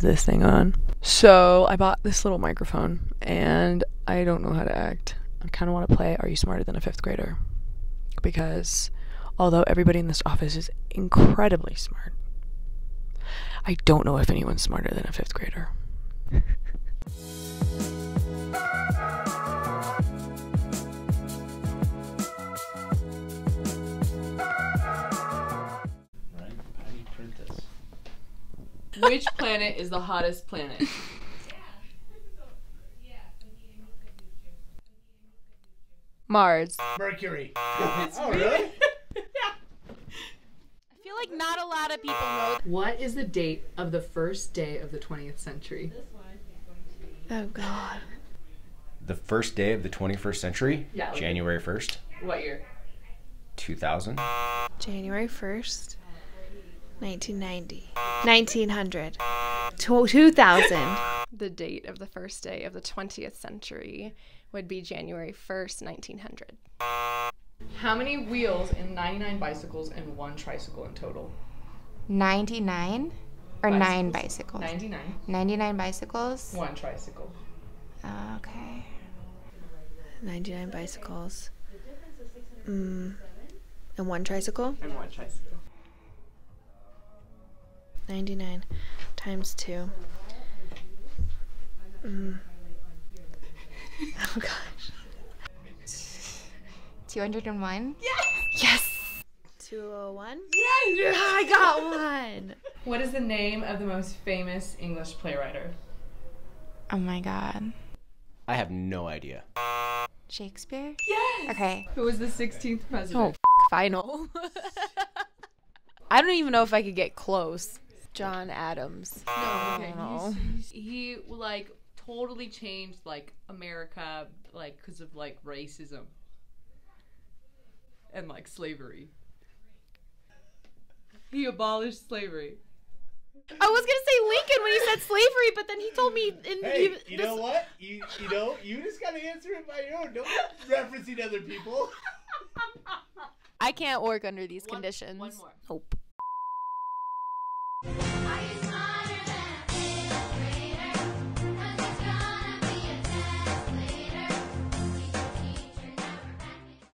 this thing on. So I bought this little microphone and I don't know how to act. I kind of want to play Are You Smarter Than a Fifth Grader? Because although everybody in this office is incredibly smart, I don't know if anyone's smarter than a fifth grader. Which planet is the hottest planet? Mars. Mercury. oh, really? I feel like not a lot of people know. What is the date of the first day of the 20th century? Oh God. The first day of the 21st century? Yeah, like- January 1st, What year? 2000. January first, nineteen ninety. Nineteen hundred. Two thousand. The date of the first day of the 20th century would be January 1st, 1900. How many wheels in 99 bicycles and one tricycle in total? 99 or Bicycles. nine bicycles? 99. 99 bicycles? One tricycle. Okay. Ninety-nine bicycles. Mm. And one tricycle. And one tricycle. Ninety-nine times two. Mm. Oh gosh. 201? Yes! Yes! Two oh one. Yeah, I got one. What is the name of the most famous English playwright? Oh my god. I have no idea. Shakespeare? Yes! Okay. Who was the 16th president? Oh, final. I don't even know if I could get close. John Adams. No, okay. He's, he's, he like totally changed like America, like because of like racism and like slavery. He abolished slavery. I was gonna say Lincoln when he said slavery, but then he told me in Hey, he- you this- know what? You you know, you just gotta answer it by your own. Don't referencing other people. I can't work under these conditions. One more. Nope. I